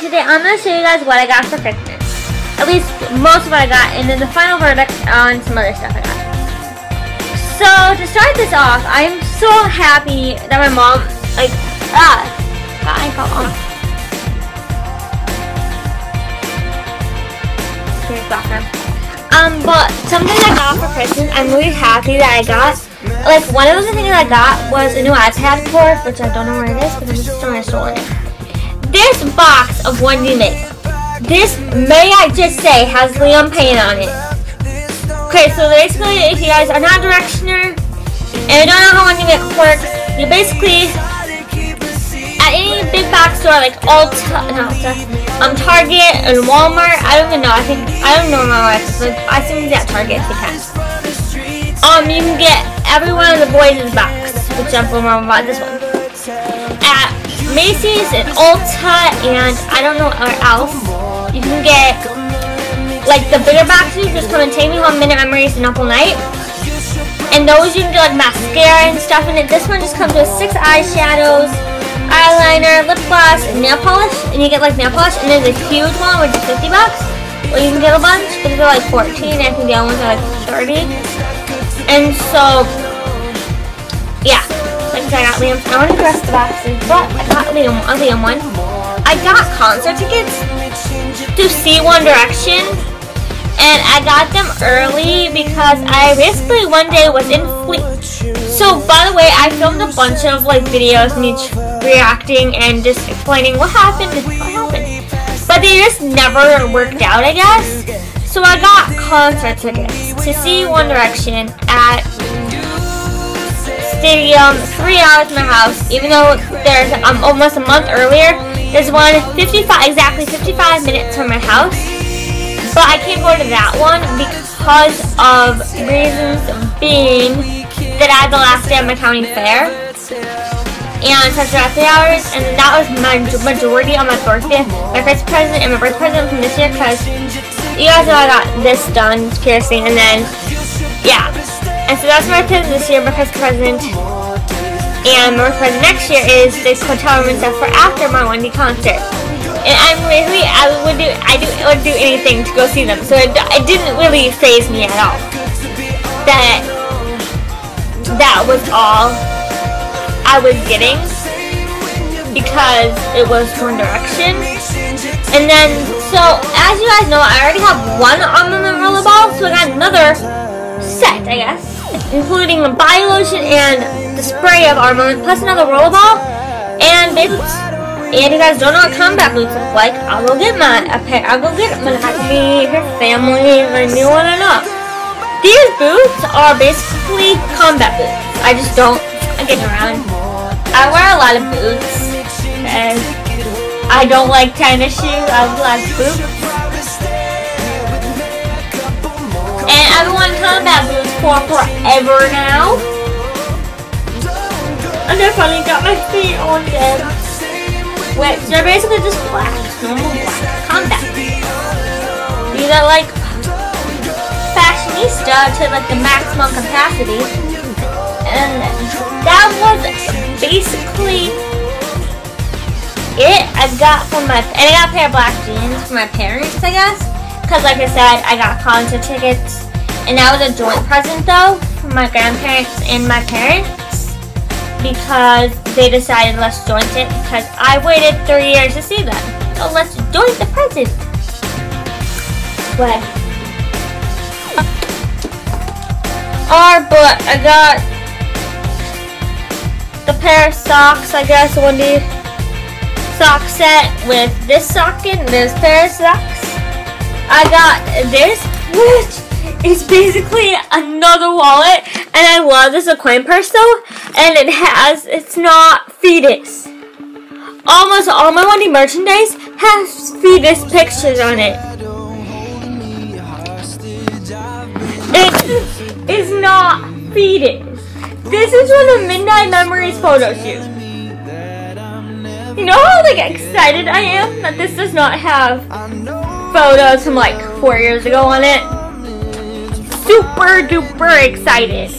and today I'm going to show you guys what I got for Christmas. At least most of what I got, and then the final verdict on some other stuff I got. So, to start this off, I'm so happy that my mom, like, ah, got phone. Here's background. Um, but something I got for Christmas, I'm really happy that I got. Like, one of the things I got was a new iPad cord, which I don't know where it is, but I'm just throwing a store it. This box of 1D Mix. This, may I just say, has Liam Payne on it. Okay, so basically, if you guys are not a directioner, and don't know how 1D Mix works, you basically, at any big box store like Ulta, Ulta, um, Target and Walmart, I don't even know, I think, I don't know my wife, but I think it's at Target if you can. Um, you can get every one of the boys' box, which I'm from about this one. At Macy's and Ulta and I don't know where else. You can get like the bigger boxes just come and take me home Midnight Memories and Up All Night. And those you can get like mascara and stuff in it. This one just comes with six eyeshadows, eyeliner, lip gloss, and nail polish. And you get like nail polish. And there's a huge one which is 50 bucks. Well, you can get a bunch, but they're like 14. I think the other ones are like 30. And so, yeah. Like I got Liam. I wanted the of the boxes, but I got Liam, a Liam one. I got concert tickets to see One Direction, and I got them early because I basically one day was in Fleet. So by the way, I filmed a bunch of like videos me reacting and just explaining what happened and what happened. But they just never worked out, I guess. So I got concert tickets to see One Direction at Stadium three hours from my house, even though there's um, almost a month earlier. There's one 55, exactly 55 minutes from my house. But I can't go to that one because of reasons being that I had the last day of my county fair. And such about three hours, and that was my majority on my birthday, my first present, and my birthday present from this year, because you guys know I got this done, piercing, and then, yeah. And so that's my present this year, because present. And my present next year is this hotel room and stuff for after my 1D concert. And I'm really, I would do, I do, would do anything to go see them. So it, it didn't really phase me at all. That, that was all I was getting because it was One Direction. And then, so as you guys know, I already have one on Our Moment rollerball, so I got another set, I guess including the body lotion and the spray of Our Moment, plus another rollerball and boots. And if you guys don't know what combat boots look like, I'll go get. A pair, I'll go get them. Me, her family, or new one or not. These boots are basically combat boots. I just don't I get around. I wear a lot of boots, and I don't like tennis shoes. I like boots. And I've worn combat got on them. Which they're basically just black, normal black combat. These are like fashionista to like the maximum capacity. And that was basically it I got from my, and I got a pair of black jeans from my parents, I guess. Because like I said, I got concert tickets. And that was a joint present though, from my grandparents and my parents. Because they decided let's joint it because I waited three years to see them. So let's joint the present. What? or, but I got the pair of socks, I guess, one 1D sock set with this sock and this pair of socks. I got this, which is basically another wallet, and I love this coin purse though, and it has, it's not fetus. Almost all my 1D merchandise has fetus pictures on it. It is not fetus. This is from the Midnight Memories photo shoot. You know how like excited I am that this does not have photos from like four years ago on it. Super duper excited.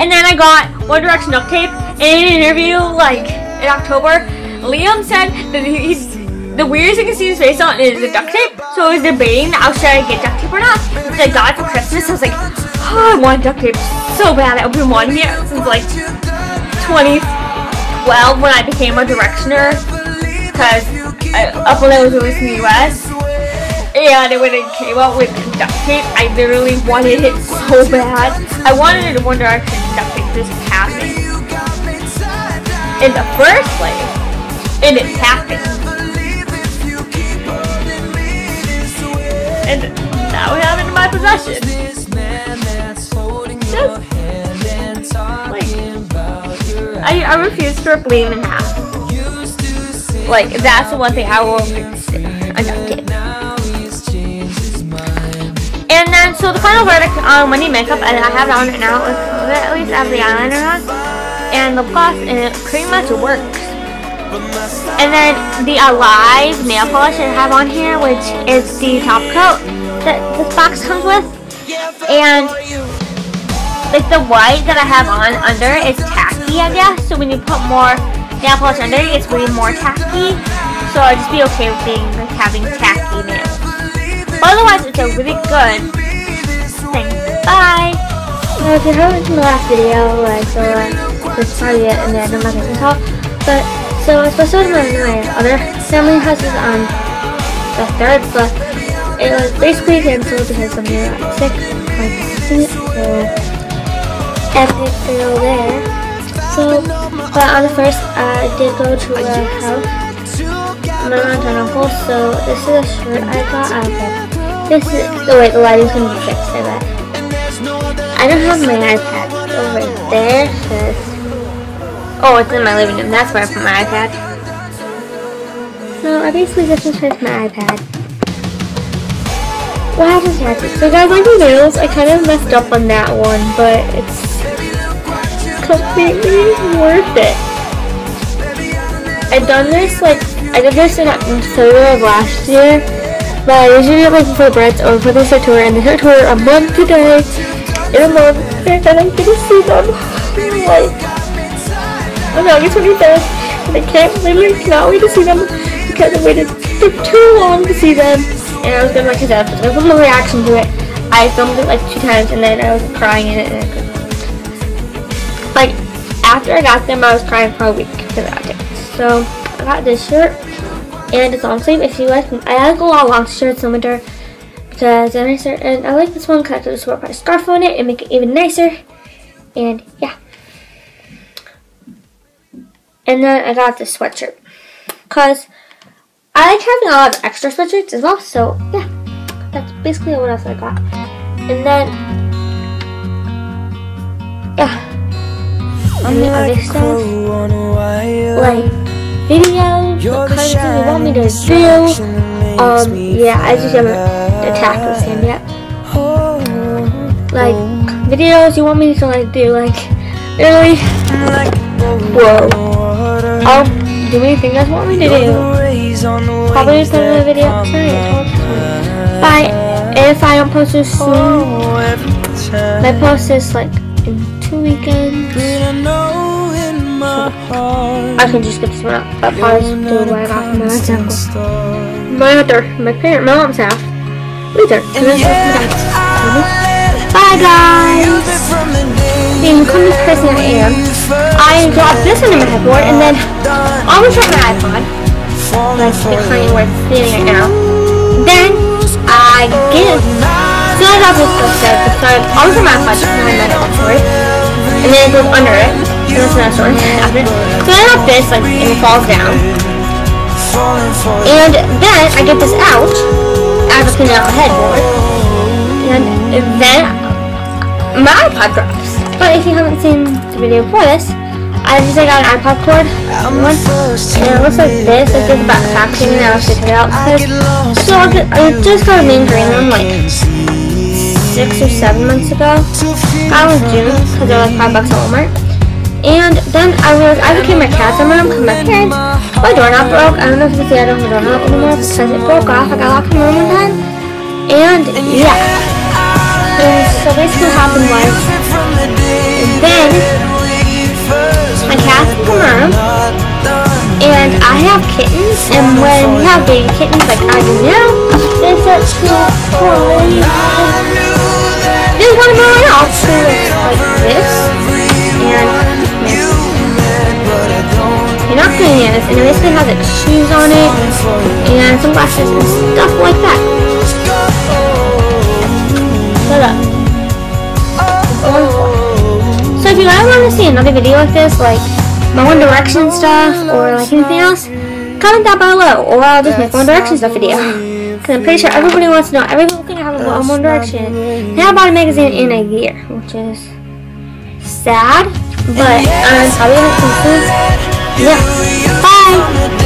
And then I got One Direction duct tape in an interview like in October. Liam said that he's the weirdest thing to see his face on is the duct tape. So I was debating now oh, should I get duct tape or not. I got it for Christmas. I was like, oh, I want duct tape so bad. I've been wanting it since like 2012 when I became a directioner. Because up I was released in the US. And when it came out with duct tape, I literally wanted it so bad. I wanted One Direction tape just happened. In the first place. And it happened. And now we have it in my possession. Just, like, I, I refuse to rip Liam in half. Like, that's the one thing I will fix. I don't kid. So the final verdict on 1D makeup, and I have it on it now, is at least I have the eyeliner on, and the gloss, and it pretty much works. And then the Alive nail polish I have on here, which is the top coat that this box comes with. And like the white that I have on under is tacky, I guess. So when you put more nail polish under, it, it's way more tacky. So I'd just be okay with being like having tacky nails. But otherwise, it's a really good. Bye. So if you heard from the last video, like so, uh, this is probably it, and then I'm not gonna talk, but. So I was supposed to go to my other family houses on the third, but it was basically canceled because somebody got sick. Like so epic fail there. So, but on the first, I did go to a house. My aunt and uncle. So this is a shirt I got. I okay. This is. Oh wait, the lighting's gonna be fixed. I bet. I don't have my iPad over there. Oh, it's in my living room. That's where I put my iPad. So I basically just my iPad. What happened to So guys, like the nails, I kind of messed up on that one, but it's completely worth it. I've done this, like, I did this in October of last year, but I usually like for Brett's or for the tour, and the tour a month today, in a month, and I'm gonna see them, like, on August 23rd, and I can't literally cannot wait to see them because I waited for too long to see them. And I was gonna record that, but I filmed a reaction to it. I filmed it like two times, and then I was crying in it, and I couldn't. Like after I got them, I was crying for a week about it. So I got this shirt, and it's long sleeve. If you like, I like a lot of long shirts in winter they're nicer, and I like this one because I just wear my scarf on it and make it even nicer. And yeah. And then I got this sweatshirt. Because I like having a lot of extra sweatshirts as well. So, yeah. That's basically what else I got. And then, yeah. And the other stuff, like videos, the kinds of you want me to do. Um, yeah, I just haven't this him yet. Like, videos you want me to like do, like, really, whoa. Oh, do anything you guys want me to do? Probably just another video tonight. Bye. If I don't post this soon, my post is like in two weekends. So I can just skip this one up. But pause to right off my uncle. My other, my parent, my mom's house. Later. Bye guys being to person I am, I dropped this into my headboard and then almost dropped my iPod, like the kind where it's sitting right now. Then I get it. So I got this upstairs, so I almost dropped my iPod just my headboard, and then it goes under it. And that's another story after. So I got this, like, and it falls down. And then I get this out I it on my headboard. And then my iPod drops. But if you haven't seen the video before this, I just like, got an iPod cord one, and it looks like this. It's about packaging, and I was take it out so I just got a main green one like six or seven months ago. I was June because they're like five bucks at Walmart. And then I realized I became a cat owner because my parents, my doorknob broke. I don't know if you can see I don't have a doorknob anymore because it broke off. I got locked in my room one time. And yeah. And so basically what happened was then, my cat come around. And I have kittens, and when you have baby kittens like I do now, they start to cry. Want to go out to like this, it, and it basically has its shoes on it, and some glasses and stuff like that. Shut up. So if you guys want to see another video like this, like my One Direction stuff or like anything else, comment down below or I'll just make One Direction stuff video. Because I'm pretty sure everybody wants to know, everyone's going to have a One Direction. They have bought a magazine in a year, which is sad, but I'm probably going to yeah. Bye!